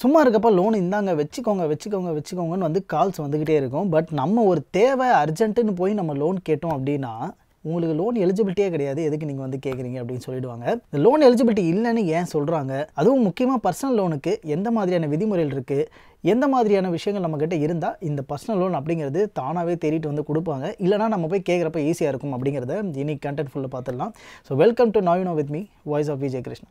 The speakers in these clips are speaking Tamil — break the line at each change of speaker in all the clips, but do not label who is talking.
சும்மா இருக்கப்போ லோன் இந்தாங்க வச்சுக்கோங்க வச்சுக்கோங்க வச்சுக்கோங்கன்னு வந்து கால்ஸ் வந்துக்கிட்டே இருக்கும். பட் நம்ம ஒரு தேவை அர்ஜென்ட்டுன்னு போய் நம்ம லோன் கேட்டோம் அப்படின்னா உங்களுக்கு லோன் எலிஜிபிலிட்டியே கிடையாது. எதுக்கு நீங்கள் வந்து கேட்குறீங்க அப்படின்னு சொல்லிடுவாங்க. இந்த லோன் எலிஜிபிலிட்டி இல்லைன்னு ஏன் சொல்கிறாங்க அதுவும் முக்கியமாக பர்சனல் லோனுக்கு எந்த மாதிரியான விதிமுறைகள் இருக்குது எந்த மாதிரியான விஷயங்கள் நம்மக்கிட்ட இருந்தால் இந்த பர்சனல் லோன் அப்படிங்கிறது தானாகவே தேடிட்டு வந்து கொடுப்பாங்க. இல்லைனா நம்ம போய் கேட்குறப்ப ஈஸியாக இருக்கும் அப்படிங்கிறத இனி கண்டென்ட் ஃபுல்லாக பார்த்துடலாம். So welcome to நாயினோ with me voice of Vijay Krishna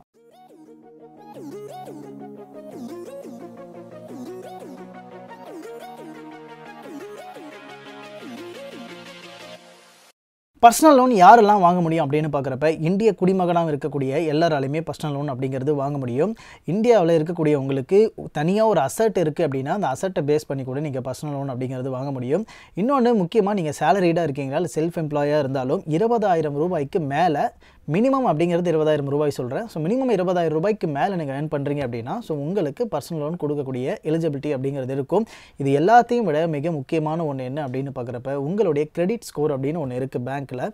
personal loan யாரெல்லாம் வாங்க முடியும் அப்படின்னு பார்க்குறப்ப இந்திய குடிமகனாக இருக்கக்கூடிய எல்லாராலையுமே பர்சனல் லோன் அப்படிங்கிறது வாங்க முடியும். இந்தியாவில் இருக்கக்கூடிய உங்களுக்கு தனியாக ஒரு அசட் இருக்குது அப்படின்னா அந்த அசட்டை பேஸ் பண்ணி கூட நீங்கள் பர்சனல் லோன் அப்படிங்கிறது வாங்க முடியும். இன்னொன்று முக்கியமாக நீங்கள் சேலரிடாக இருக்கீங்களா இல்லை செல்ஃப் எம்ப்ளாயாக இருந்தாலும் இருபதாயிரம் ரூபாய்க்கு மேலே மினிமம் அப்படிங்கிறது இருபதாயிரம் ரூபாய் சொல்கிறேன் ஸோ மினிமம் இருபதாயிரம் ரூபாய்க்கு மேலே நீங்கள் ஏர்ன் பண்ணுறீங்க அப்படின்னா ஸோ உங்களுக்கு பர்சனல் லோன் கொடுக்கக்கூடிய எலிஜிபிலிட்டி அப்படிங்கிறது இருக்கும். இது எல்லாத்தையும் விட மிக முக்கியமான ஒன்று என்ன அப்படின்னு பார்க்குறப்ப உங்களுடைய கிரெடிட் ஸ்கோர் அப்படின்னு ஒன்று இருக்குது பேங்க்கில்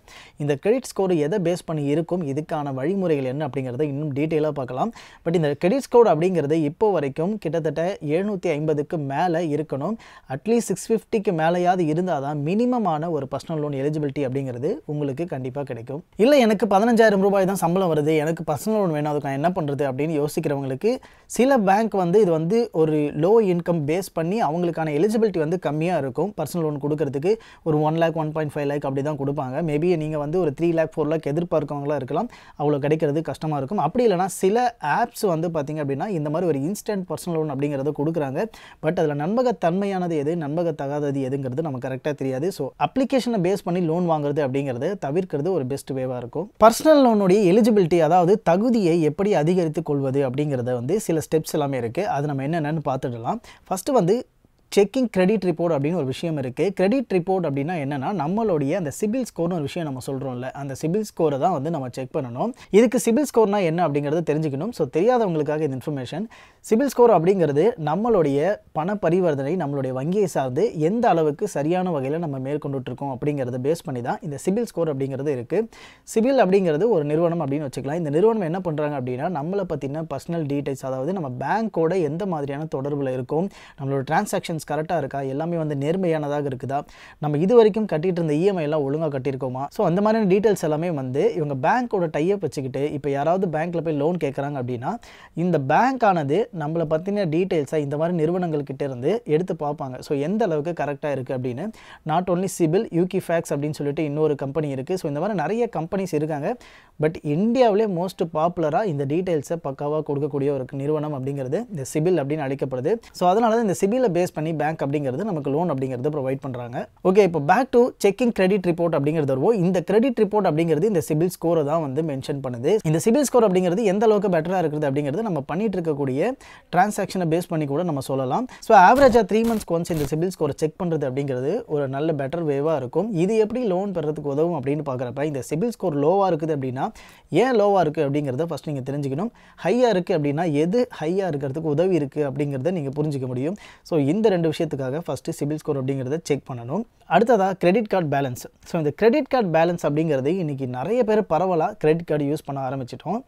இந்த கிரெடிட் ஸ்கோர் எதை பேஸ் பண்ணி இருக்கும் இதுக்கான வழிமுறைகள் என்ன அப்படிங்கிறத இன்னும் டீட்டெயிலாக பார்க்கலாம். பட் இந்த கிரெடிட் ஸ்கோர் அப்படிங்கிறது இப்போ வரைக்கும் கிட்டத்தட்ட எழுநூற்றி ஐம்பதுக்கு மேலே இருக்கணும். அட்லீஸ்ட் சிக்ஸ் ஃபிஃப்டிக்கு மேலேயாவது இருந்தால் தான் மினிமமான ஒரு பர்சனல் லோன் எலிஜிபிலிட்டி அப்படிங்கிறது உங்களுக்கு கண்டிப்பாக கிடைக்கும். இல்லை எனக்கு பதினஞ்சு அஞ்சாயிரம் ரூபாய் தான் சம்பளம் வருது. எனக்கு பர்சனல் லோன் வேணும். அதுக்கு நான் என்ன பண்ணுறது அப்படின்னு யோசிக்கிறவங்களுக்கு சில பேங்க் வந்து இது வந்து ஒரு லோ இன்கம் பேஸ் பண்ணி அவங்களுக்கான எலிஜிபிலிட்டி வந்து கம்மியாக இருக்கும். பர்சனல் லோன் கொடுக்கறதுக்கு ஒரு one lakh one point five lakh அப்படி தான் கொடுப்பாங்க. மேபி நீங்கள் வந்து ஒரு த்ரீ லேக் ஃபோர் லேக் எதிர்பார்க்கவங்களா இருக்கலாம். அவ்வளோ கிடைக்கிறது கஷ்டமாக இருக்கும். அப்படி இல்லைனா சில ஆப்ஸ் வந்து பார்த்திங்க அப்படின்னா இந்த மாதிரி ஒரு இன்ஸ்டன்ட் பர்சனல் லோன் அப்படிங்கிறத கொடுக்குறாங்க. பட் அதில் நம்பகத்தன்மையானது எது நம்பகத்தகாதது எதுங்கிறது நமக்கு கரெக்டாக தெரியாது. ஸோ அப்ளிகேஷனை பேஸ் பண்ணி லோன் வாங்குறது அப்படிங்கிறத தவிர்க்கிறது ஒரு பெஸ்ட் வேவாக இருக்கும். பர்சனல் பர்சனல் லோனுடைய எலிஜிபிலிட்டி அதாவது தகுதியை எப்படி அதிகரித்து கொள்வது அப்படிங்கிறத வந்து சில ஸ்டெப்ஸ் எல்லாமே இருக்குது அது நம்ம என்னென்னு பார்த்துடலாம். ஃபஸ்ட்டு வந்து செக்கிங் கிரெடிட் ரிப்போர்ட் அப்படின்னு ஒரு விஷயம் இருக்குது கிரெடிட் ரிப்போர்ட் அப்படின்னா என்னென்னா நம்மளுடைய அந்த சிபில் ஸ்கோர்னு ஒரு விஷயம் நம்ம சொல்கிறோம்ல அந்த சிபில் ஸ்கோரை தான் வந்து நம்ம செக் பண்ணணும். இதுக்கு சிபில் ஸ்கோர்னா என்ன அப்படிங்கிறத தெரிஞ்சுக்கணும். ஸோ தெரியாதவங்களுக்காக இந்த இன்ஃபர்மேஷன் சிபில் ஸ்கோர் அப்படிங்கிறது நம்மளுடைய பண பரிவர்த்தனை நம்மளுடைய வங்கியை சார்ந்து எந்த அளவுக்கு சரியான வகையில் நம்ம மேற்கொண்டுட்ருக்கோம் அப்படிங்கிறத பேஸ் பண்ணி தான் இந்த சிபில் ஸ்கோர் அப்படிங்கிறது இருக்குது சிபில் அப்படிங்கிறது ஒரு நிறுவனம் அப்படின்னு வச்சுக்கலாம். இந்த நிறுவனம் என்ன பண்ணுறாங்க அப்படின்னா நம்மளை பற்றின பர்சனல் டீடைல்ஸ் அதாவது நம்ம பேங்க்கோட எந்த மாதிரியான தொடர்பில் இருக்கும் நம்மளோட டிரான்சாக்ஷன்ஸ் கரெக்டாக இருக்கா? எல்லாமே வந்து நேர்மையானதாக இருக்குதா? நம்ம இது வரைக்கும் கட்டிட்டு இருந்த இஎம்ஐ எல்லாம் ஒழுங்காக கட்டியிருக்கோமா? ஸோ அந்த மாதிரியான டீட்டெயில்ஸ் எல்லாமே வந்து இவங்க பேங்க்கோட டைப் வச்சுக்கிட்டு இப்போ யாராவது பேங்க்கில் போய் லோன் கேட்குறாங்க அப்படின்னா இந்த பேங்க் ஆனது நம்மளை பற்றின டீட்டெயில்ஸை இந்த மாதிரி நிறுவனங்கள்கிட்ட இருந்து எடுத்து பார்ப்பாங்க. ஸோ எந்த அளவுக்கு கரெக்டாக இருக்குது அப்படின்னு நாட் ஓன்லி சிபில் யூகி ஃபேக்ஸ் அப்படின்னு சொல்லிட்டு இன்னொரு கம்பெனி இருக்குது ஸோ இந்த மாதிரி நிறைய கம்பெனிஸ் இருக்காங்க. பட் இந்தியாவிலே மோஸ்ட் பாப்புலராக இந்த டீட்டெயில்ஸை பக்காவாக கொடுக்கக்கூடிய ஒரு நிறுவனம் அப்படிங்கிறது இந்த சிபில் அப்படின்னு அழைக்கப்படுது. ஸோ அதனால தான் இந்த சிபிலை பேஸ் பண்ணி பேங்க் அப்படிங்கிறது நமக்கு லோன் அப்படிங்கிறது ப்ரொவைட் பண்ணுறாங்க ஓகே இப்போ back to checking credit report அப்படிங்கிறது வருவோம் இந்த கிரெடிட் ரிப்போர்ட் அப்படிங்கிறது இந்த சிபில் ஸ்கோரை தான் வந்து மென்ஷன் பண்ணுது. இந்த சிபில் ஸ்கோர் அப்படிங்கிறது எந்த அளவுக்கு பெட்டராக இருக்குது அப்படிங்கிறது நம்ம பண்ணிட்டு இருக்கக்கூடிய டிரான்சாக்ஷனை பேஸ் பண்ணி கூட நம்ம சொல்லலாம். ஸோ ஆவரேஜாக த்ரீ மந்த்ஸ்க்கு ஒன்ஸ் இந்த சிபில் ஸ்கோரை செக் பண்ணுறது அப்படிங்கிறது ஒரு நல்ல பெட்டர் வேவாக இருக்கும். இது எப்படி லோன் பெறதுக்கு உதவும் அப்படின்னு பார்க்குறப்ப இந்த சிபில் ஸ்கோர் லோவாக இருக்குது அப்படின்னா ஏன் லோவாக இருக்குது அப்படிங்கிறத ஃபஸ்ட் நீங்கள் தெரிஞ்சுக்கணும். ஹையாக இருக்குது அப்படின்னா எது ஹையாக இருக்கிறதுக்கு உதவி இருக்குது அப்படிங்கிறத நீங்கள் புரிஞ்சிக்க முடியும். ஸோ இந்த ரெண்டு விஷயத்துக்காக ஃபஸ்ட்டு சிபில் ஸ்கோர் அப்படிங்கிறத செக் பண்ணணும். அடுத்ததாக கிரெடிட் கார்டு பேலன்ஸ் ஸோ இந்த கிரெடிட் கார்டு பேலன்ஸ் அப்படிங்கிறது இன்றைக்கி நிறைய பேர் பரவலாக கிரெடிட் கார்டு யூஸ் பண்ண ஆரம்பிச்சிட்டோம்.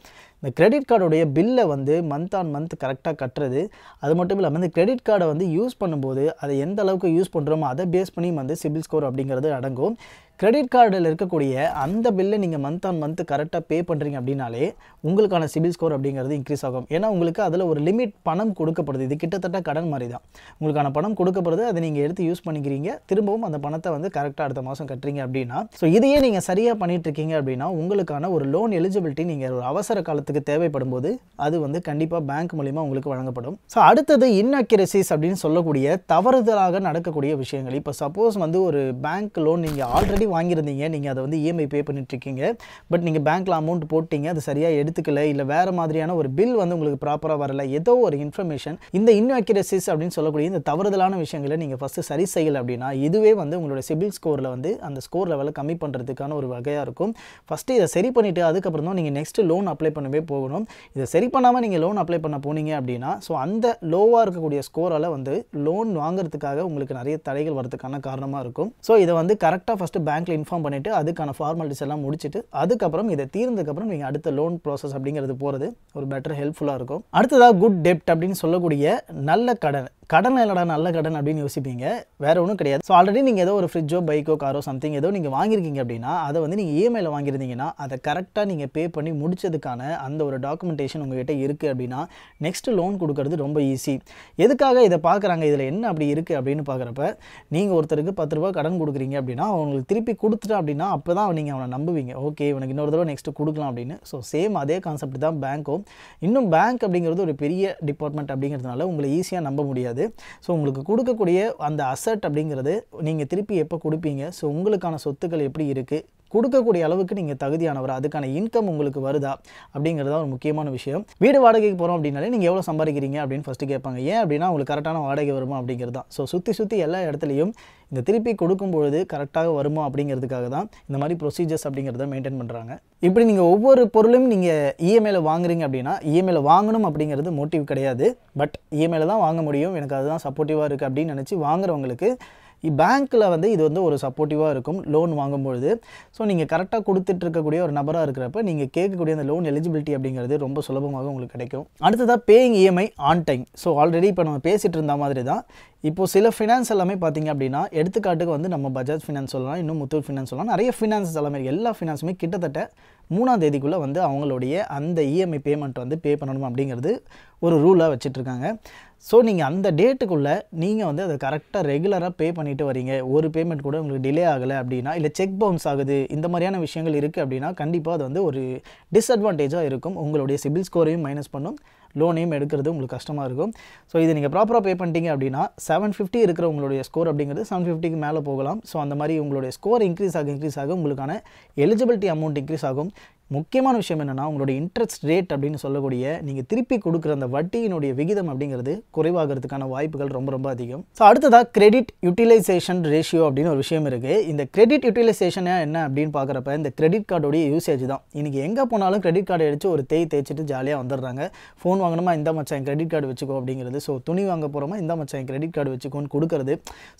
இந்த கிரெடிட் கார்டுடைய பில்லை வந்து மந்த் ஆன் மந்த் கரெக்டாக கட்டுறது அது மட்டும் இல்லாமல் இந்த கிரெடிட் கார்டை வந்து யூஸ் பண்ணும்போது அதை எந்த அளவுக்கு யூஸ் பண்ணுறோமோ அதை பேஸ் பண்ணி வந்து சிபில் ஸ்கோர் அப்படிங்கிறது அடங்கும். கிரெடிட் கார்டில் இருக்கக்கூடிய அந்த பில்லை நீங்கள் மந்த் ஆன் மந்த் கரெக்டாக பே பண்ணுறீங்க அப்படின்னாலே உங்களுக்கான சிபில் ஸ்கோர் அப்படிங்கிறது இன்க்ரீஸ் ஆகும். ஏன்னா உங்களுக்கு அதில் ஒரு லிமிட் பணம் கொடுக்கப்படுது. இது கிட்டத்தட்ட கடன் மாதிரி தான் உங்களுக்கான பணம் கொடுக்கப்படுது. அதை நீங்கள் எடுத்து யூஸ் பண்ணிக்கிறீங்க. திரும்பவும் அந்த பணத்தை வந்து கரெக்டாக அடுத்த மாதம் கட்டுறீங்க அப்படின்னா ஸோ இதையே நீங்கள் சரியாக பண்ணிகிட்ருக்கீங்க அப்படின்னா உங்களுக்கான ஒரு லோன் எலிஜிபிலிட்டி நீங்கள் ஒரு அவசர காலத்துக்கு தேவைப்படும் போது அது வந்து கண்டிப்பாக பேங்க் மூலிமா உங்களுக்கு வழங்கப்படும். ஸோ அடுத்தது இன்அக்யூரசிஸ் அப்படின்னு சொல்லக்கூடிய தவறுதலாக நடக்கக்கூடிய விஷயங்கள். இப்போ சப்போஸ் வந்து ஒரு பேங்க் லோன் நீங்கள் ஆல்ரெடி வாங்கியிருந்தீங்க. நீங்கள் அதை வந்து இஎம்ஐ பே பண்ணிட்டு இருக்கீங்க பட் நீங்கள் பேங்க்கில் அமௌண்ட் போட்டிங்க. அது சரியாக எடுத்துக்கல இல்லை வேறு மாதிரியான ஒரு பில் வந்து உங்களுக்கு ப்ராப்பராக வரல ஏதோ ஒரு இன்ஃபர்மேஷன் இந்த இன்அக்யூரசிஸ் அப்படின்னு சொல்லக்கூடிய இந்த தவறுதலான விஷயங்களை நீங்கள் ஃபஸ்ட்டு சரி செய்யலை அப்படின்னா இதுவே வந்து உங்களோட உங்களுடைய சிபில் ஸ்கோரில் வந்து அந்த ஸ்கோர் லெவலை கம்மி பண்ணுறதுக்கான ஒரு வகையாக இருக்கும். ஃபஸ்ட்டு இதை சரி பண்ணிவிட்டு அதுக்கப்புறம் தான் நீங்கள் நெக்ஸ்ட்டு லோன் அப்ளை பண்ணவே போகணும். இதை சரி பண்ணாமல் நீங்கள் லோன் அப்ளை பண்ண போனீங்க அப்படின்னா ஸோ அந்த லோவாக இருக்கக்கூடிய ஸ்கோரால் வந்து லோன் வாங்குறதுக்காக உங்களுக்கு நிறைய தடைகள் வரதுக்கான காரணமாக இருக்கும். ஸோ இதை வந்து கரெக்டாக ஃபஸ்ட்டு பேங்க்கில் இன்ஃபார்ம் பண்ணிவிட்டு அதுக்கான ஃபார்மாலிட்டிஸ் எல்லாம் முடிச்சுட்டு அதுக்கப்புறம் இதை தீர்ந்ததுக்கப்புறம் நீங்கள் அடுத்த லோன் ப்ராசஸ் அப்படிங்கிறது போகிறது ஒரு பெட்டர் ஹெல்ப்ஃபுல்லாக இருக்கும். அடுத்ததாக குட் டெப்ட் அப்படின்னு சொல்லக்கூடிய நல்ல கடன். கடன் இல்லைடா நல்ல கடன் அப்படின்னு யோசிப்பீங்க. வேற ஒன்றும் கிடையாது. ஸோ ஆல்ரெடி நீங்கள் ஏதோ ஒரு ஃப்ரிட்ஜோ பைக்கோ காரோ சம்திங் ஏதோ நீங்கள் வாங்கியிருக்கீங்க அப்படின்னா அதை வந்து நீங்கள் இஎம்ஐயில் வாங்கியிருந்தீங்கன்னா அதை கரெக்டாக நீங்கள் பே பண்ணி முடிச்சதுக்கான அந்த ஒரு டாக்குமெண்டேஷன் உங்ககிட்ட இருக்குது அப்படின்னா நெக்ஸ்ட் லோன் கொடுக்கறது ரொம்ப ஈஸி எதுக்காக இதை பார்க்குறாங்க? இதில் என்ன அப்படி இருக்குது அப்படின்னு பார்க்குறப்ப நீங்கள் ஒருத்தருக்கு பத்து ரூபா கடன் கொடுக்குறீங்க அப்படின்னா அவங்களுக்கு திருப்பி கொடுத்துட்டா அப்படின்னா அப்போ தான் நீங்கள் அவனை நம்புவீங்க. ஓகே இவனுக்கு இன்னொரு தடவை நெக்ஸ்ட் கொடுக்கலாம் அப்படின்னு. ஸோ சேம் அதே கான்செப்ட் தான் பேங்க்கும் இன்னும் பேங்க் அப்படிங்கிறது ஒரு பெரிய டிபார்ட்மெண்ட் அப்படிங்கிறதுனால உங்களை ஈஸியாக நம்ப முடியாது. ஸோ உங்களுக்கு கொடுக்கக்கூடிய அந்த அசட் அப்படிங்கிறது நீங்கள் திருப்பி எப்போ கொடுப்பீங்க? ஸோ உங்களுக்கான சொத்துக்கள் எப்படி இருக்குது கொடுக்கக்கூடிய அளவுக்கு நீங்கள் தகுதியானவர் அதுக்கான இன்கம் உங்களுக்கு வருதா அப்படிங்கிறது தான் ஒரு முக்கியமான விஷயம். வீடு வாடகைக்கு போகிறோம் அப்படின்னாலே நீங்கள் எவ்வளோ சம்பாதிக்கிறீங்க அப்படின்னு ஃபஸ்ட்டு கேட்பாங்க. ஏன் அப்படின்னா உங்களுக்கு கரெக்டான வாடகை வருமா அப்படிங்கிறது தான். ஸோ சுற்றி சுற்றி எல்லா இடத்துலையும் இந்த திருப்பி கொடுக்கும் பொழுது கரெக்டாக வருமா அப்படிங்கிறதுக்காக தான் இந்த மாதிரி ப்ரொசீஜர்ஸ் அப்படிங்கிறத மெயின்டைன் பண்ணுறாங்க இப்படி நீங்கள் ஒவ்வொரு பொருளும் நீங்கள் இஎம்ஐயில் வாங்குறீங்க அப்படின்னா இஎம்ஐயில் வாங்கணும் அப்படிங்கிறது மோட்டிவ் கிடையாது. பட் இஎம்ஐயில் தான் வாங்க முடியும். எனக்கு அதுதான் சப்போர்ட்டிவாக இருக்குது அப்படின்னு நினச்சி வாங்குறவங்களுக்கு பேங்க்கில் வந்து இது வந்து ஒரு சப்போர்ட்டிவாக இருக்கும் லோன் வாங்கும்பொழுது. ஸோ நீங்கள் கரெக்டாக கொடுத்துட்டு இருக்கக்கூடிய ஒரு நபராக இருக்கிறப்ப நீங்கள் கேட்கக்கூடிய அந்த லோன் எலிஜிபிலிட்டி அப்படிங்கிறது ரொம்ப சுலபமாக உங்களுக்கு கிடைக்கும். அடுத்ததாக paying EMI on time so already இப்போ நம்ம பேசிகிட்டு இருந்த மாதிரி தான். இப்போது சில ஃபினான்ஸ் எல்லாமே பார்த்தீங்க அப்படின்னா எடுத்துக்காட்டுக்கு வந்து நம்ம பஜாஜ் ஃபினான்ஸ் சொல்லலாம் இன்னும் முத்தூட் ஃபினான்ஸ் சொல்லலாம் நிறைய ஃபினான்ஸ் எல்லாமே எல்லா ஃபினான்ஸுமே கிட்டத்தட்ட மூணாம் தேதிக்குள்ளே வந்து அவங்களுடைய அந்த இஎம்ஐ பேமெண்ட் வந்து பே பண்ணணும் அப்படிங்கிறது ஒரு ரூலாக வச்சுட்ருக்காங்க. ஸோ நீங்கள் அந்த டேட்டுக்குள்ளே நீங்கள் வந்து அதை கரெக்டாக ரெகுலராக பே பண்ணிட்டு வரீங்க. ஒரு பேமெண்ட் கூட உங்களுக்கு டிலே ஆகலை அப்படின்னா இல்லை செக் பவுன்ஸ் ஆகுது இந்த மாதிரியான விஷயங்கள் இருக்குது அப்படின்னா கண்டிப்பாக அது வந்து ஒரு டிஸ்அட்வான்டேஜாக இருக்கும். உங்களுடைய சிபில் ஸ்கோரையும் மைனஸ் பண்ணும். லோனையும் எடுக்கிறது உங்களுக்கு கஷ்டமாக இருக்கும். ஸோ இது நீங்கள் ப்ராப்பராக பே பண்ணிட்டீங்க அப்படின்னா செவன் ஃபிஃப்டி இருக்கிற உங்களுடைய ஸ்கோர் அப்படிங்கிறது செவன் ஃபிஃப்டிக்கு மேலே போகலாம். ஸோ அந்த மாதிரி உங்களுடைய ஸ்கோர் இன்க்ரீஸ் ஆக இன்க்ரீஸ் ஆக உங்களுக்கான எலிஜிபிலிட்டி அமௌண்ட் இன்க்ரீஸ் ஆகும். முக்கியமான விஷயம் என்னென்னா உங்களுடைய இன்ட்ரெஸ்ட் ரேட் அப்படின்னு சொல்லக்கூடிய நீங்கள் திருப்பி கொடுக்குற அந்த வட்டியினுடைய விகிதம் அப்படிங்கிறது குறைவாகிறதுக்கான வாய்ப்புகள் ரொம்ப ரொம்ப அதிகம். ஸோ அடுத்ததாக கிரெடிட் யூட்டிலைசேஷன் ரேஷியோ அப்படின்னு ஒரு விஷயம் இருக்குது இந்த கிரெடிட் யூட்டிலைசேஷன் என்ன அப்படின்னு பார்க்குறப்ப இந்த கிரெடிட் கார்டோடைய யூசேஜ் தான். இன்றைக்கி எங்கே போனாலும் கிரெடிட் கார்டு அடித்து ஒரு தேய் தேய்ச்சிட்டு ஜாலியாக வந்துடுறாங்க. ஃபோன் வாங்கணுமா இந்த மச்சான் கிரெடிட் கார்டு வச்சுக்கோ அப்படிங்கிறது. ஸோ துணி வாங்க போகிறோமா இந்த மச்சான் கிரெடிட் கார்டு வச்சுக்கோன்னு கொடுக்குறது.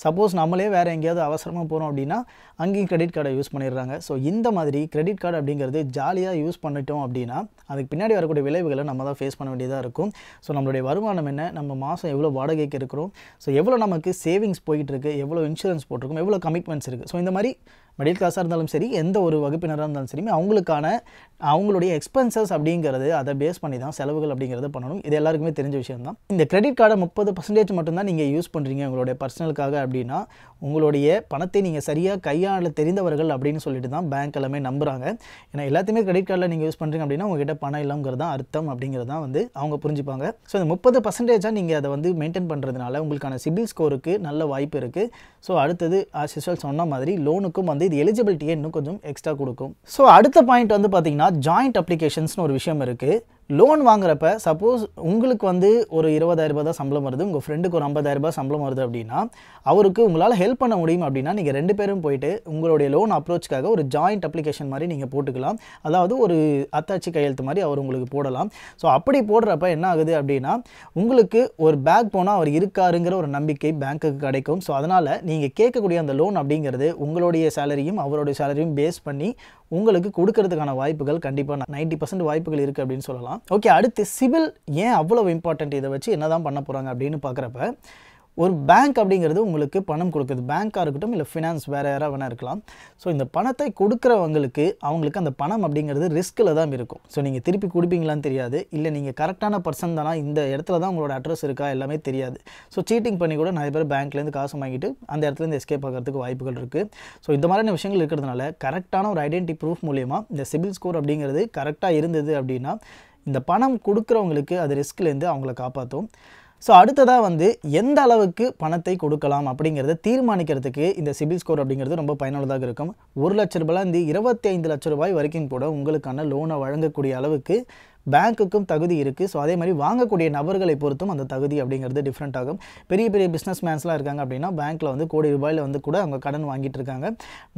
சப்போஸ் நம்மளே வேறு எங்கேயாவது அவசரமாக போகிறோம் அப்படின்னா அங்கேயும் கிரெடிட் கார்டை யூஸ் பண்ணிடுறாங்க. ஸோ இந்த மாதிரி கிரெடிட் கார்டு அப்படிங்கிறது ஜாலியாக யூஸ் பண்ணிட்டோம் அப்படின்னா அதுக்கு பின்னாடி வரக்கூடிய விளைவுகளை நம்ம தான் ஃபேஸ் பண்ண வேண்டியதாக இருக்கும். ஸோ நம்மளுடைய வருமானம் என்ன? நம்ம மாதம் எவ்வளோ வாடகைக்கு இருக்கிறோம்? ஸோ எவ்வளோ நமக்கு சேவிங்ஸ் போயிட்டு இருக்கு? எவ்வளோ இன்சூரன்ஸ் போட்டிருக்கோம்? எவ்வளோ கமிட்மெண்ட்ஸ் இருக்குது ஸோ இந்த மாதிரி மிடில் கிளாஸாக இருந்தாலும் சரி எந்த ஒரு வகுப்பினராக இருந்தாலும் சரி அவங்களுக்கான அவங்களுடைய எக்ஸ்பென்சஸ் அப்படிங்கிறது அதை பேஸ் பண்ணி தான் செலவுகள் அப்படிங்கிறத பண்ணணும். இது எல்லாருக்குமே தெரிஞ்ச விஷயம் தான் இந்த கிரெடிட் கார்டை முப்பது பர்சன்டேஜ் மட்டும்தான் நீங்கள் யூஸ் பண்ணுறீங்க உங்களுடைய பர்சனலுக்காக அப்படின்னா உங்களுடைய பணத்தை நீங்கள் சரியாக கையாள தெரிந்தவர்கள் அப்படின்னு சொல்லிட்டு தான் பேங்க் எல்லாமே நம்புகிறாங்க ஏன்னா எல்லாத்தையுமே கிரெடிட் கார்டில் நீங்கள் யூஸ் பண்ணுறீங்க அப்படின்னா உங்ககிட்ட பணம் இல்லைங்கிறது தான் அர்த்தம் அப்படிங்கிறது தான் வந்து அவங்க புரிஞ்சுப்பாங்க. ஸோ இந்த முப்பது பர்சன்டேஜாக நீங்கள் அதை வந்து மெயின்டைன் பண்ணுறதுனால உங்களுக்கான சிபில் ஸ்கோருக்கு நல்ல வாய்ப்பு இருக்குது ஸோ அடுத்தது ஆஸ் யூஸ்வல் சொன்ன மாதிரி லோனுக்கும் வந்து இது எலிஜிபிலிட்டியை இன்னும் கொஞ்சம் எக்ஸ்ட்ரா கொடுக்கும். ஸோ அடுத்த பாயிண்ட் வந்து பார்த்தீங்கன்னா ஜாயிண்ட் அப்ளிகேஷன்ஸ்னு ஒரு விஷயம் இருக்குது லோன் வாங்குறப்ப சப்போஸ் உங்களுக்கு வந்து ஒரு இருபதாயிரரூபா தான் சம்பளம் வருது உங்கள் ஃப்ரெண்டுக்கு ஒரு ஐம்பதாயிரம் ரூபாய் சம்பளம் வருது அப்படின்னா அவருக்கு உங்களால் ஹெல்ப் பண்ண முடியும் அப்படின்னா நீங்கள் ரெண்டு பேரும் போயிட்டு உங்களுடைய லோன் அப்ரோச்சுக்காக ஒரு ஜாயிண்ட் அப்ளிகேஷன் மாதிரி நீங்கள் போட்டுக்கலாம். அதாவது ஒரு அத்தாச்சி கையெழுத்து மாதிரி அவர் உங்களுக்கு போடலாம். ஸோ அப்படி போடுறப்ப என்ன ஆகுது அப்படின்னா உங்களுக்கு ஒரு பேக் போனால் அவர் இருக்காருங்கிற ஒரு நம்பிக்கை பேங்க்குக்கு கிடைக்கும். ஸோ அதனால் நீங்கள் கேட்கக்கூடிய அந்த லோன் அப்படிங்கிறது உங்களுடைய சேலரியும் அவருடைய சேலரியும் பேஸ் பண்ணி உங்களுக்கு கொடுக்கறதுக்கான வாய்ப்புகள் கண்டிப்பாக நைன்ட்டி பர்சன்ட் வாய்ப்புகள் இருக்குது அப்படின்னு சொல்லலாம். ஓகே அடுத்து சிவில் ஏன் அவ்வளோ இம்பார்ட்டண்ட் இதை வச்சு என்ன தான் பண்ண போகிறாங்க அப்படின்னு பார்க்குறப்ப ஒரு பேங்க் அப்படிங்கிறது உங்களுக்கு பணம் கொடுக்குது. பேங்க்காக இருக்கட்டும் இல்லை ஃபினான்ஸ் வேறு யாராக வேணா இருக்கலாம். ஸோ இந்த பணத்தை கொடுக்குறவங்களுக்கு அவங்களுக்கு அந்த பணம் அப்படிங்கிறது ரிஸ்கில் தான் இருக்கும். ஸோ நீங்கள் திருப்பி கொடுப்பீங்களான்னு தெரியாது. இல்லை நீங்கள் கரெக்டான பர்சன் தானா இந்த இடத்துல தான் உங்களோட அட்ரஸ் இருக்கா எல்லாமே தெரியாது. ஸோ சீட்டிங் பண்ணி கூட நிறைய பேர் பேங்க்லேருந்து காசு வாங்கிட்டு அந்த இடத்துலேருந்து எஸ்கேப் ஆகிறதுக்கு வாய்ப்புகள் இருக்குது ஸோ இந்த மாதிரியான விஷயங்கள் இருக்கிறதுனால கரெக்டான ஒரு ஐடென்டி ப்ரூஃப் மூலியமாக இந்த சிபில் ஸ்கோர் அப்படிங்கிறது கரெக்டாக இருந்தது அப்படின்னா இந்த பணம் கொடுக்குறவங்களுக்கு அது ரிஸ்க்லேருந்து அவங்கள காப்பாற்றும். ஸோ அடுத்ததாக வந்து எந்த அளவுக்கு பணத்தை கொடுக்கலாம் அப்படிங்கிறத தீர்மானிக்கிறதுக்கு இந்த சிபில் ஸ்கோர் அப்படிங்கிறது ரொம்ப பயனுள்ளதாக இருக்கும். ஒரு லட்ச ரூபாயிலேருந்து இருபத்தி ஐந்து லட்ச ரூபாய் வரைக்கும் கூட உங்களுக்கான லோனை வழங்கக்கூடிய அளவுக்கு பேங்க்குக்கும் தகுதி இருக்குது ஸோ அதே மாதிரி வாங்கக்கூடிய நபர்களை பொறுத்தும் அந்த தகுதி அப்படிங்கிறது டிஃப்ரெண்ட் ஆகும். பெரிய பெரிய பிஸ்னஸ் மேன்ஸ்லாம் இருக்காங்க அப்படின்னா பேங்க்கில் வந்து கோடி ரூபாயில் வந்து கூட அவங்க கடன் வாங்கிட்டு இருக்காங்க.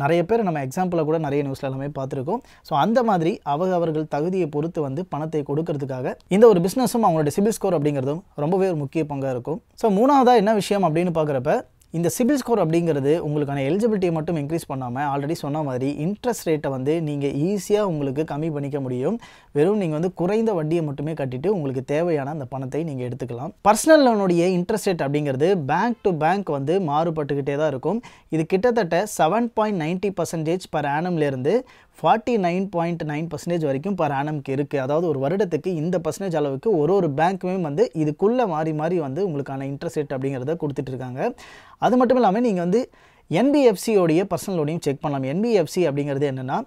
நிறைய பேர் நம்ம எக்ஸாம்பிளில் கூட நிறைய நியூஸ்ல எல்லாமே பார்த்துருக்கோம். ஸோ அந்த மாதிரி அவங்க அவர்கள் தகுதியை பொறுத்து வந்து பணத்தை கொடுக்கறதுக்காக இந்த ஒரு பிஸ்னஸும் அவங்களோட சிபில் ஸ்கோர் அப்படிங்கிறதும் ரொம்பவே ஒரு முக்கிய பங்காக இருக்கும். ஸோ மூணாவதாக என்ன விஷயம் அப்படின்னு பார்க்குறப்ப இந்த சிபில் ஸ்கோர் அப்படிங்கிறது உங்களுக்கான எலிஜிபிலிட்டியை மட்டும் இன்க்ரீஸ் பண்ணாமல் ஆல்ரெடி சொன்ன மாதிரி இன்ட்ரெஸ்ட் ரேட்டை வந்து நீங்கள் ஈஸியாக உங்களுக்கு கம்மி பண்ணிக்க முடியும். வெறும் நீங்கள் வந்து குறைந்த வட்டியை மட்டுமே கட்டிட்டு உங்களுக்கு தேவையான அந்த பணத்தை நீங்கள் எடுத்துக்கலாம். பர்சனல் லோனுடைய இன்ட்ரெஸ்ட் ரேட் அப்படிங்கிறது பேங்க் டு பேங்க் வந்து மாறுபட்டுக்கிட்டே தான் இருக்கும். இது கிட்டத்தட்ட seven point ninety percentage per ஆனம்லேருந்து forty nine point nine percentage வரைக்கும் பர் ஆனம்க்கு இருக்குது அதாவது ஒரு வருடத்துக்கு இந்த பர்சன்டேஜ் அளவுக்கு ஒரு ஒரு பேங்க்குமே வந்து இதுக்குள்ளே மாறி மாறி வந்து உங்களுக்கான இன்ட்ரெஸ்ட் ரேட் அப்படிங்கிறத கொடுத்துட்ருக்காங்க அது மட்டும் இல்லாமல் நீங்கள் வந்து என்பிஎஃப்சியோடைய பர்சனலோடையும் செக் பண்ணலாம். என்பிஎஃப்சி அப்படிங்கிறது என்னென்னா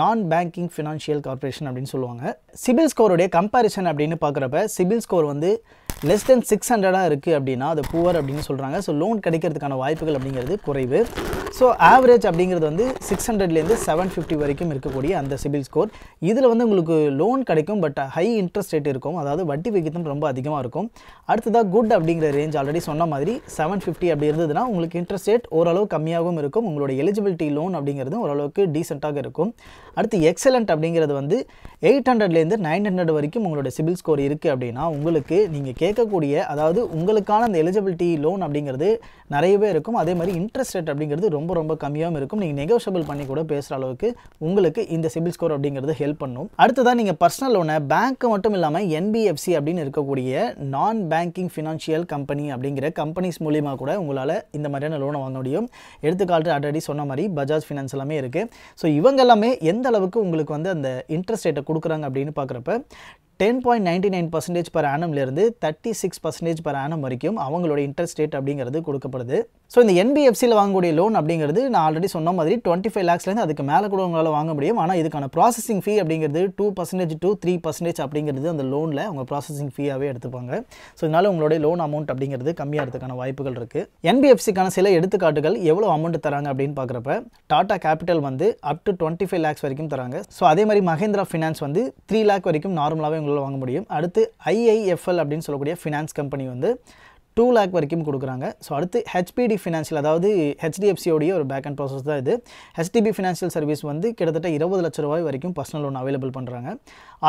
நான் பேங்கிங் ஃபினான்ஷியல் கார்ப்பரேஷன் அப்படின்னு சொல்லுவாங்க. சிபில் ஸ்கோருடைய கம்பாரிசன் அப்படின்னு பார்க்குறப்ப சிபில் ஸ்கோர் வந்து லெஸ் தென் சிக்ஸ் ஹண்ட்ரடாக இருக்குது அப்படின்னா அது புவர் அப்படின்னு சொல்கிறாங்க ஸோ லோன் கிடைக்கிறதுக்கான வாய்ப்புகள் அப்படிங்கிறது குறைவு. ஸோ ஆவரேஜ் அப்படிங்கிறது வந்து சிக்ஸ் ஹண்ட்ரட்லேருந்து செவன் ஃபிஃப்டி வரைக்கும் இருக்கக்கூடிய அந்த சிபில் ஸ்கோர் இதில் வந்து உங்களுக்கு லோன் கிடைக்கும் பட் ஹை இன்ட்ரெஸ்ட் ரேட் இருக்கும். அதாவது வட்டி விகிதம் ரொம்ப அதிகமாக இருக்கும். அடுத்ததாக குட் அப்படிங்கிற ரேஞ்ச் ஆல்ரெடி சொன்ன மாதிரி செவன் ஃபிஃப்டி அப்படி இருந்ததுன்னா உங்களுக்கு இன்ட்ரெஸ்ட் ரேட் ஓரளவு கம்மியாகவும் இருக்கும். உங்களோட எலிஜிபிலிட்டி லோன் அப்படிங்கிறது ஓரளவுக்கு டீசெண்டாக இருக்கும். அடுத்து எக்ஸலண்ட் அப்படிங்கிறது வந்து எயிட் ஹண்ட்ரட்லேருந்து நைன் ஹண்ட்ரட் வரைக்கும் உங்களோட சிபில் ஸ்கோர் இருக்குது அப்படின்னா உங்களுக்கு நீங்கள் கே கேட்கக்கூடிய அதாவது உங்களுக்கான அந்த எலிஜிபிலிட்டி லோன் அப்படிங்கிறது நிறையவே இருக்கும். அதே மாதிரி இன்ட்ரெஸ்ட் ரேட் அப்படிங்கிறது ரொம்ப ரொம்ப கம்மியாகவும் இருக்கும். நீங்கள் நெகோஷியபிள் பண்ணி கூட பேசுகிற அளவுக்கு உங்களுக்கு இந்த சிபில் ஸ்கோர் அப்படிங்கிறது ஹெல்ப் பண்ணும். அடுத்ததாக நீங்கள் பர்சனல் லோனை பேங்க்கு மட்டும் இல்லாமல் என்பிஎஃப்சி அப்படின்னு இருக்கக்கூடிய நான் பேங்கிங் ஃபினான்ஷியல் கம்பெனி அப்படிங்கிற கம்பெனிஸ் மூலியமாக கூட உங்களால் இந்த மாதிரியான லோனை வாங்க முடியும். எடுத்துக்காட்டு ஆல்ரெடி சொன்ன மாதிரி பஜாஜ் ஃபினான்ஸ் எல்லாமே இருக்குது ஸோ இவங்க எல்லாமே எந்த அளவுக்கு உங்களுக்கு வந்து அந்த இன்ட்ரெஸ்ட் ரேட்டை கொடுக்குறாங்க அப்படின்னு பார்க்குறப்ப ten point ninety nine percentage per ஆனம்லேருந்து thirty six percentage per annum வரைக்கும் அவங்களோட இன்ட்ரெஸ்ட் ரேட் அப்படிங்கிறது கொடுக்கப்படுது. ஸோ இந்த என்பிஎஃப்சியில் வாங்கக்கூடிய லோன் அப்படிங்கிறது நான் ஆல்ரெடி சொன்ன மாதிரி டுவெண்ட்டி ஃபைவ் லேக்ஸ்லேருந்து அதுக்கு மேலே கூட உங்களால் வாங்க முடியும். ஆனால் இதுக்கான ப்ராசஸிங் ஃபீ அப்படிங்கிறது two percentage two three percentage அப்படிங்கிறது அந்த லோனில் அவங்க ப்ராசஸிங் ஃபீயாகவே எடுத்துப்பாங்க. ஸோ இதனால் உங்களுடைய லோன் அமௌண்ட் அப்படிங்கிறது கம்மியாகிறதுக்கான வாய்ப்புகள் இருக்குது என்பிஎஃப்சிக்கான சில எடுத்துக்காட்டுகள் எவ்வளோ அமௌண்ட் தராங்க அப்படின்னு பார்க்குறப்ப டாடா கேபிட்டல் வந்து up to twenty five lakhs வரைக்கும் தராங்க. ஸோ அதே மாதிரி மகேந்திரா ஃபினான்ஸ் வந்து த்ரீ லேக் வரைக்கும் நார்மலாகவே உங்களுக்கு உங்களால் வாங்க முடியும். அடுத்து ஐஐஎஃப்எல் அப்படின்னு சொல்லக்கூடிய ஃபினான்ஸ் கம்பெனி வந்து டூ லேக் வரைக்கும் கொடுக்குறாங்க. ஸோ அடுத்து ஹெச்பிடி ஃபினான்ஷியல் அதாவது ஹெச்டிஎஃப்சியோடைய ஒரு பேக் அண்ட் ப்ராசஸ் தான் இது. ஹெச்டிபி ஃபினான்ஷியல் சர்வீஸ் வந்து கிட்டத்தட்ட இருபது லட்ச ரூபாய் வரைக்கும் பர்சனல் லோன் அவைலபிள் பண்ணுறாங்க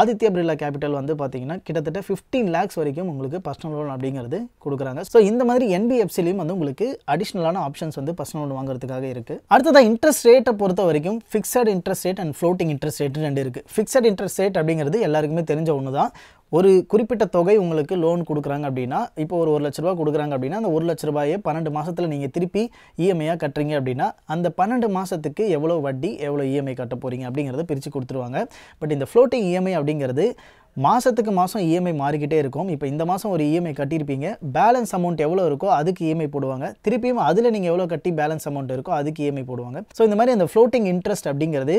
ஆதித்யா பிர்லா கேபிட்டல் வந்து பார்த்தீங்கன்னா கிட்டத்தட்ட ஃபிஃப்டீன் லேக்ஸ் வரைக்கும் உங்களுக்கு பர்சனல் லோன் அப்படிங்கிறது கொடுக்குறாங்க. ஸோ இந்த மாதிரி என்பிஎஃப்சிலையும் வந்து உங்களுக்கு அடிஷ்னலான ஆப்ஷன்ஸ் வந்து பர்சனல் லோன் வாங்குறதுக்காக இருக்குது அடுத்ததாக இன்ட்ரெஸ்ட் ரேட்டை பொறுத்த வரைக்கும் fixed interest rate and floating interest rate ரெண்டு இருக்குது ஃபிக்ஸட் இன்ட்ரெஸ்ட் ரேட் அப்படிங்கிறது எல்லாருக்குமே தெரிஞ்ச ஒன்று தான் ஒரு குறிப்பிட்ட தொகை உங்களுக்கு லோன் கொடுக்குறாங்க அப்படின்னா இப்போ ஒரு ஒரு லட்ச ரூபா கொடுக்குறாங்க அப்படின்னா அந்த ஒரு லட்ச ரூபாயை பன்னெண்டு மாதத்தில் நீங்கள் திருப்பி இஎம்ஐயாக கட்டுறீங்க அப்படின்னா அந்த பன்னெண்டு மாதத்துக்கு எவ்வளோ வட்டி எவ்வளோ இஎம்ஐ கட்ட போகிறீங்க அப்படிங்கிறத பிரித்து கொடுத்துருவாங்க. பட் இந்த ஃப்ளோட்டிங் இஎம்ஐ அப்படிங்கிறது மாதத்துக்கு மாதம் இஎம்ஐ மாறிக்கிட்டே இருக்கும். இப்போ இந்த மாதம் ஒரு இஎம்ஐ கட்டியிருப்பீங்க. பேலன்ஸ் அமௌண்ட் எவ்வளோ இருக்கோ அதுக்கு இஎம்ஐ போடுவாங்க. திருப்பியும் அதில் நீங்கள் எவ்வளோ கட்டி பேலன்ஸ் அமௌண்ட் இருக்கோ அதுக்கு இஎம்ஐ போடுவாங்க. ஸோ இந்த மாதிரி அந்த ஃப்ளோட்டிங் இன்ட்ரெஸ்ட் அப்படிங்கிறது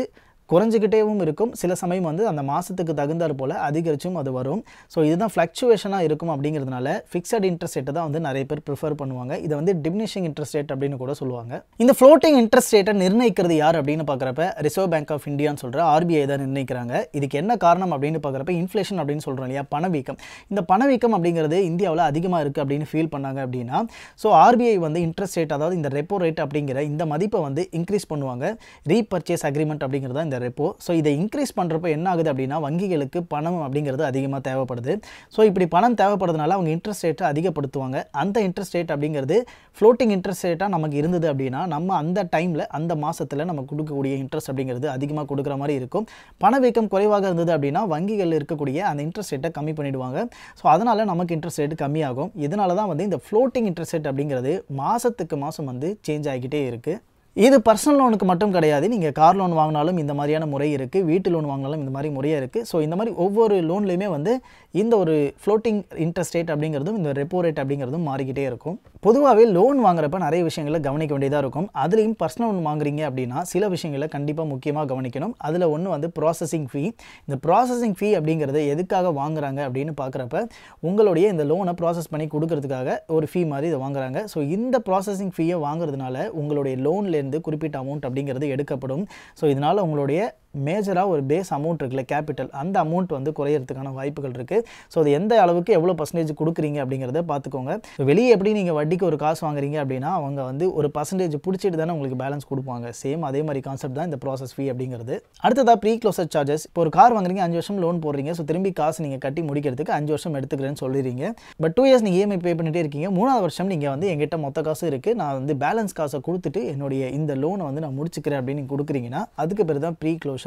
குறைஞ்சிக்கிட்டேவும் இருக்கும். சில சமயம் வந்து அந்த மாதத்துக்கு தகுந்தார் போல் அதிகரிச்சும் அது வரும். ஸோ இதுதான் ஃப்ளக்சுவேஷனாக இருக்கும் அப்படிங்கிறதுனால ஃபிக்ஸட் இன்ட்ரெஸ்ட் ரேட்டை தான் வந்து நிறைய பேர் ப்ரிஃபர் பண்ணுவாங்க. இதை வந்து டிமினிஷிங் இன்ட்ரெஸ்ட் ரேட் அப்படின்னு கூட சொல்லுவாங்க. இந்த ஃப்ளோட்டிங் இன்ட்ரெஸ்ட் ரேட்டை நிர்ணயிக்கிறது யார் அப்படின்னு பார்க்குறப்ப ரிசர்வ் பேங்க் ஆஃப் இந்தியான்னு சொல்கிற ஆர்பிஐ தான் நிர்ணயிக்கிறாங்க. இதுக்கு என்ன காரணம் அப்படின்னு பார்க்குறப்ப இன்ஃப்ளேஷன் அப்படின்னு சொல்கிறோம் இல்லையா? பணவீக்கம். இந்த பணவீக்கம் அப்படிங்கிறது இந்தியாவில் அதிகமாக இருக்குது அப்படின்னு ஃபீல் பண்ணாங்க அப்படின்னா ஸோ ஆர்பிஐ வந்து இன்ட்ரெஸ்ட் ரேட் அதாவது இந்த ரெப்போ ரேட் அப்படிங்கிற இந்த மதிப்பை வந்து இன்க்ரீஸ் பண்ணுவாங்க. ரீபர்ச்சேஸ் அக்ரிமெண்ட் அப்படிங்கிறது தான் இந்த ரெப்போ ஸோ இதை இன்க்ரீஸ் பண்ணுறப்ப என்ன ஆகுது அப்படின்னா வங்கிகளுக்கு பணம் அப்படிங்கிறது அதிகமாக தேவைப்படுது. ஸோ இப்படி பணம் தேவைப்படுறதுனால அவங்க இன்ட்ரெஸ்ட் ரேட்டை அதிகப்படுத்துவாங்க. அந்த இன்ட்ரெஸ்ட் ரேட் அப்படிங்கிறது ஃப்ளோட்டிங் இன்ட்ரெஸ்ட் ரேட்டாக நமக்கு இருந்தது அப்படின்னா நம்ம அந்த டைமில் அந்த மாதத்தில் நம்ம கொடுக்கக்கூடிய இன்ட்ரெஸ்ட் அப்படிங்கிறது அதிகமாக கொடுக்குற மாதிரி இருக்கும். பணவீக்கம் குறைவாக இருந்தது அப்படின்னா வங்கிகளில் இருக்கக்கூடிய அந்த இன்ட்ரெஸ்ட் ரேட்டை கம்மி பண்ணிடுவாங்க. ஸோ அதனால் நமக்கு இன்ட்ரெஸ்ட் ரேட் கம்மியாகும். இதனால தான் வந்து இந்த ஃப்ளோட்டிங் இன்ட்ரெஸ்ட் ரேட் அப்படிங்கிறது மாதத்துக்கு மாதம் வந்து சேஞ்ச் ஆகிக்கிட்டே இருக்குது இது பர்சனல் லோனுக்கு மட்டும் கிடையாது. நீங்கள் கார் லோன் வாங்கினாலும் இந்த மாதிரியான முறை இருக்குது வீட்டு லோன் வாங்கினாலும் இந்த மாதிரி முறையாக இருக்குது ஸோ இந்த மாதிரி ஒவ்வொரு லோன்லேயுமே வந்து இந்த ஒரு ஃப்ளோட்டிங் இன்ட்ரெஸ்ட் ரேட் அப்படிங்கிறதும் இந்த ரெப்போ ரேட் அப்படிங்கிறதும் மாறிக்கிட்டே இருக்கும். பொதுவாகவே லோன் வாங்குறப்ப நிறைய விஷயங்களை கவனிக்க வேண்டியதாக இருக்கும். அதுலேயும் பர்சனல் லோன் வாங்குறீங்க அப்படின்னா சில விஷயங்களை கண்டிப்பாக முக்கியமாக கவனிக்கணும். அதில் ஒன்று வந்து ப்ராசஸிங் ஃபீ இந்த ப்ராசஸிங் ஃபீ அப்படிங்கிறது எதுக்காக வாங்குறாங்க அப்படின்னு பார்க்குறப்ப உங்களுடைய இந்த லோனை ப்ராசஸ் பண்ணி கொடுக்கறதுக்காக ஒரு ஃபீ மாதிரி இதை வாங்குறாங்க. ஸோ இந்த ப்ராசஸிங் ஃபீயை வாங்குறதுனால உங்களுடைய லோன்லேருந்து குறிப்பிட்ட அமௌண்ட் அப்படிங்கிறது எடுக்கப்படும். ஸோ இதனால் உங்களுடைய மேஜராக ஒரு பேஸ் அமௌண்ட் இருக்குல்ல கேபிட்டல் அந்த அமௌண்ட் வந்து குறையிறதுக்கான வாய்ப்புகள் இருக்குது ஸோ அது எந்த அளவுக்கு எவ்வளோ பர்சன்டேஜ் கொடுக்குறீங்க அப்படிங்கிறத பார்த்துக்கோங்க. வெளியே எப்படி நீங்கள் வட்டிக்கு ஒரு காசு வாங்குறீங்க அப்படின்னா அவங்க வந்து ஒரு பர்சன்டேஜ் பிடிச்சிட்டு தானே உங்களுக்கு பேலன்ஸ் கொடுப்பாங்க. சேம் அதே மாதிரி கான்செப்ட் தான் இந்த ப்ராசஸ் ஃபீ அப்படிங்கிறது. அடுத்ததாக ப்ரீ க்ளோசர் சார்ஜஸ் இப்போ ஒரு கார் வாங்குறீங்க அஞ்சு வருஷம் லோன் போடுறீங்க. ஸோ திரும்பி காசு நீங்கள் கட்டி முடிக்கிறதுக்கு அஞ்சு வருஷம் எடுத்துக்கிறேன்னு சொல்லிடுறீங்க. பட் டூ இயர்ஸ் நீங்கள் இஎம்ஐ பே பண்ணிட்டே இருக்கீங்க. மூணாவது வருஷம் நீங்கள் வந்து எங்கிட்ட மொத்த காசு இருக்குது நான் வந்து பேலன்ஸ் காசை கொடுத்துட்டு என்னுடைய இந்த லோனை வந்து நான் முடிச்சுக்கிறேன் அப்படின்னு கொடுக்குறீங்கன்னா அதுக்கு பேர் தான் ப்ரீ க்ளோஷர்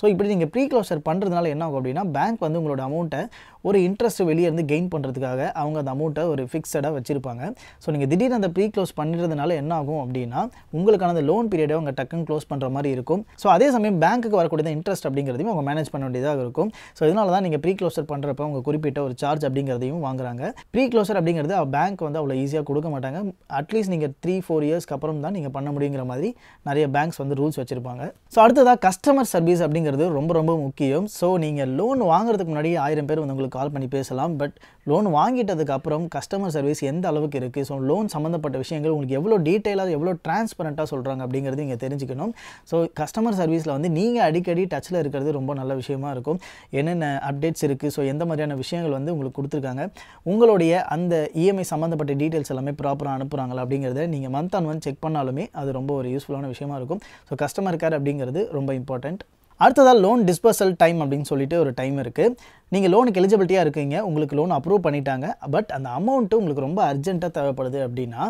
ஸோ இப்படி நீங்கள் ப்ரீ க்ளோஷர் பண்ணுறதுனால என்ன ஆகும் அப்படின்னா பேங்க் வந்து உங்களோட அமௌண்ட்டை ஒரு இன்ட்ரெஸ்ட் வெளியே இருந்து கெயின் பண்ணுறதுக்காக அவங்க அந்த அமௌண்ட்டை ஒரு ஃபிக்ஸடாக வச்சுருப்பாங்க. ஸோ நீங்கள் திடீர்னு அந்த ப்ரீ க்ளோஸ் பண்ணுறதுனால என்ன ஆகும் அப்படின்னா உங்களுக்கான அந்த லோன் பீரியடை அவங்க டக்குன்னு க்ளோஸ் பண்ணுற மாதிரி இருக்கும். ஸோ அதே சமயம் பேங்க்குக்கு வரக்கூடிய இன்ட்ரெஸ்ட் அப்படிங்கிறதையும் அவங்க மேனேஜ் பண்ண வேண்டியதாக இருக்கும். ஸோ இதனால தான் நீங்கள் ப்ரீ க்ளோசர் பண்ணுறப்ப அவங்க குறிப்பிட்ட ஒரு சார்ஜ் அப்படிங்கிறதையும் வாங்குறாங்க. ப்ரீ க்ளோசர் அப்படிங்கிறது பேங்க் வந்து அவ்வளோ ஈஸியாக கொடுக்க மாட்டாங்க. அட்லீஸ்ட் நீங்கள் த்ரீ ஃபோர் இயர்ஸ்க்கு அப்புறம் தான் நீங்கள் பண்ண முடியுங்கிற மாதிரி நிறைய பேங்க்ஸ் வந்து ரூல்ஸ் வச்சுருப்பாங்க. ஸோ அடுத்ததாக கஸ்டமர் சர்வீஸ் அப்படிங்கிறது ரொம்ப ரொம்ப முக்கியம். ஸோ நீங்கள் லோன் வாங்குறதுக்கு முன்னாடி ஆயிரம் பேர் வந்து உங்களுக்கு கால் பண்ணி பேசலாம். பட் லோன் வாங்கிட்டதுக்கு அப்புறம் கஸ்டமர் சர்வீஸ் எந்த அளவுக்கு இருக்குது ஸோ லோன் சம்மந்தப்பட்ட விஷயங்கள் உங்களுக்கு எவ்வளோ டீட்டெயிலாக எவ்வளோ டிரான்ஸ்பரண்ட்டாக சொல்கிறாங்க அப்படிங்கிறது நீங்கள் தெரிஞ்சுக்கணும். ஸோ கஸ்டமர் சர்வீஸில் வந்து நீங்கள் அடிக்கடி டச்சில் இருக்கிறது ரொம்ப நல்ல விஷயமா இருக்கும். என்னென்ன அப்டேட்ஸ் இருக்குது ஸோ எந்த மாதிரியான விஷயங்கள் வந்து உங்களுக்கு கொடுத்துருக்காங்க? உங்களுடைய அந்த இஎம்ஐ சம்மந்தப்பட்ட டீட்டெயில்ஸ் எல்லாமே ப்ராப்பராக அனுப்புகிறாங்களா அப்படிங்கிறத நீங்கள் மந்த் ஆன் மந்த் செக் பண்ணாலுமே அது ரொம்ப ஒரு யூஸ்ஃபுல்லான விஷயமா இருக்கும். ஸோ கஸ்டமர் கேர் அப்படிங்கிறது ரொம்ப இம்பார்ட்டண்ட் அடுத்ததாக லோன் டிஸ்பர்சல் டைம் அப்படின்னு சொல்லிட்டு ஒரு டைம் இருக்குது நீங்கள் லோனுக்கு எலிஜிபிலிட்டியாக இருக்கீங்க. உங்களுக்கு லோன் அப்ரூவ் பண்ணிட்டாங்க. பட் அந்த அமௌண்ட்டு உங்களுக்கு ரொம்ப அர்ஜென்ட்டாக தேவைப்படுது அப்படின்னா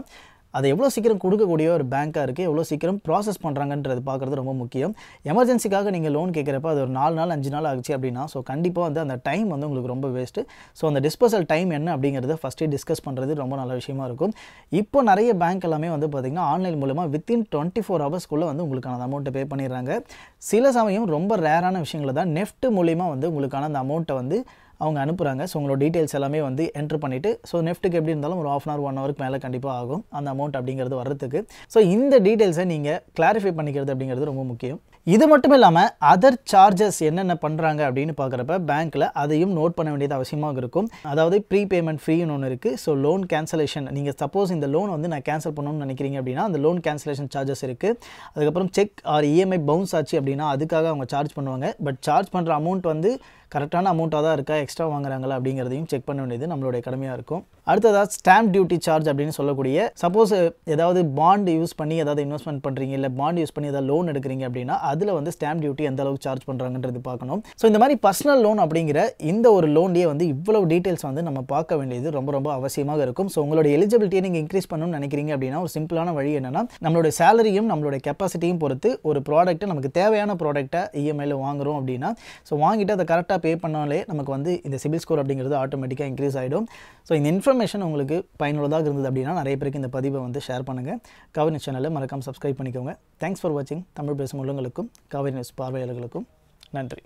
அதை எவ்வளோ சீக்கிரம் கொடுக்கக்கூடிய ஒரு பேங்க்காக இருக்குது எவ்வளோ சீக்கிரம் ப்ராசஸ் பண்ணுறாங்கன்றது பார்க்குறது ரொம்ப முக்கியம். எமர்ஜென்சிக்காக நீங்கள் லோன் கேட்குறப்ப அது ஒரு நாலு நாள் அஞ்சு நாள் ஆகுச்சு அப்படின்னா ஸோ கண்டிப்பாக வந்து அந்த டைம் வந்து உங்களுக்கு ரொம்ப வேஸ்ட்டு ஸோ அந்த டிஸ்போசல் டைம் என்ன அப்படிங்கிறத ஃபஸ்ட்டு டிஸ்கஸ் பண்ணுறது ரொம்ப நல்ல விஷயமா இருக்கும். இப்போ நிறைய பேங்க் எல்லாமே வந்து பார்த்திங்கன்னா ஆன்லைன் மூலமாக வித்தின் டுவெண்ட்டி ஃபோர் ஹவர்ஸ்க்குள்ளே வந்து உங்களுக்கான அமௌண்ட்டை பே பண்ணிடுறாங்க. சில சமயம் ரொம்ப ரேரான விஷயங்களை தான் நெஃப்ட் மூலிமா வந்து உங்களுக்கான அந்த அமௌண்ட்டை வந்து அவங்க அனுப்புகிறாங்க ஸோ உங்களோட டீட்டெயில்ஸ் எல்லாமே வந்து என்ட்ரு பண்ணிவிட்டு ஸோ நெஃப்ட்டுக்கு எப்படி இருந்தாலும் ஒரு ஆஃப் அன் ஹவர் ஒன் ஹவருக்கு மேலே கண்டிப்பாக ஆகும். அந்த அமௌண்ட் அப்படிங்கிறது வர்றதுக்கு. ஸோ இந்த டீட்டெயில்ஸை நீங்கள் கிளாரிஃபை பண்ணிக்கிறது அப்படிங்கிறது ரொம்ப முக்கியம். இது மட்டும் இல்லாமல் அதர் சார்ஜஸ் என்னென்ன பண்ணுறாங்க அப்படின்னு பார்க்குறப்ப பேங்க்கில் அதையும் நோட் பண்ண வேண்டியது அவசியமாக இருக்கும். அதாவது ப்ரீ பேமெண்ட் ஃப்ரீன்னு ஒன்று இருக்குது ஸோ லோன் கேன்சலேஷன் நீங்கள் சப்போஸ் இந்த லோன் வந்து நான் கேன்சல் பண்ணணும்னு நினைக்கிறீங்க அப்படின்னா அந்த லோன் கேன்சலேஷன் சார்ஜஸ் இருக்குது அதுக்கப்புறம் செக் ஆர் இஎம்ஐ பவுன்ஸ் ஆச்சு அப்படின்னா அதுக்காக அவங்க சார்ஜ் பண்ணுவாங்க. பட் சார்ஜ் பண்ணுற அமௌண்ட் வந்து கரெக்டான அமௌண்ட்டாக தான் இருக்கா? எக்ஸ்ட்ரா வாங்குறாங்களா? அப்படிங்கிறதையும் செக் பண்ண வேண்டியது நம்மளுடைய கடமையாக இருக்கும். அடுத்ததாக ஸ்டாம்ப் டியூட்டி சார்ஜ் அப்படின்னு சொல்லக்கூடிய சப்போஸ் ஏதாவது பாண்ட் யூஸ் பண்ணி ஏதாவது இன்வெஸ்ட்மெண்ட் பண்ணுறீங்க இல்லை பாண்ட் யூஸ் பண்ணி ஏதாவது லோன் எடுக்கிறீங்க அப்படின்னா அதில் வந்து ஸ்டாம்ப் டியூட்டி எந்த அளவுக்கு சார்ஜ் பண்ணுறாங்கன்றது பார்க்கணும். ஸோ இந்த மாதிரி பர்சனல் லோன் அப்படிங்கிற இந்த ஒரு லோன்லேயே வந்து இவ்வளவு டீட்டெயில்ஸ் வந்து நம்ம பார்க்க வேண்டியது ரொம்ப ரொம்ப அவசியமாக இருக்கும். ஸோ உங்களோட எலிஜிபிலிட்டியை நீங்கள் இன்க்ரீஸ் பண்ணணும்னு நினைக்கிறீங்க அப்படின்னா ஒரு சிம்பிளான வழி என்னன்னா நம்மளோட சேலரியும் நம்மளோட கெப்பாசிட்டியும் பொறுத்து ஒரு ப்ராடக்ட்டை நமக்கு தேவையான ப்ராடக்ட்டை இஎம்ஐயில் வாங்குறோம் அப்படின்னா ஸோ வாங்கிட்டு அதை கரெக்டாக பே பண்ணாலே நமக்கு வந்து இந்த சிபில் ஸ்கோர் அப்படிங்கிறது ஆட்டோமேட்டிக்காக இன்க்ரீஸ் ஆகிடும் ஸோ இந்த இன்ஃபர்மேஷன் உங்களுக்கு பயனுள்ளதாக இருந்தது அப்படின்னா நிறைய பேருக்கு இந்த பதிவை வந்து ஷேர் பண்ணுங்கள் கவர்னி சேனலை மறக்காமல் சப்ஸ்கிரைப் பண்ணிக்கோங்க. தேங்க்ஸ் ஃபார் வாட்சிங் தமிழ் பேசும் உள்ளங்களுக்கும் காவிரி நியூஸ் பார்வையாளர்களுக்கும் நன்றி.